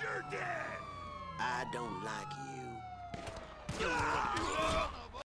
You're dead! I don't like you.